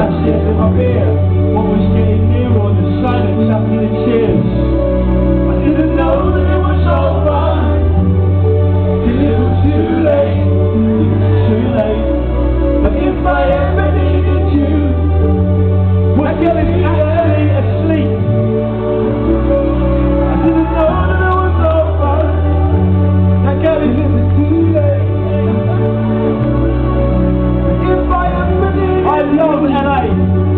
that shit in my beer. Getting near the the? I didn't know that it was over. It was too late. body.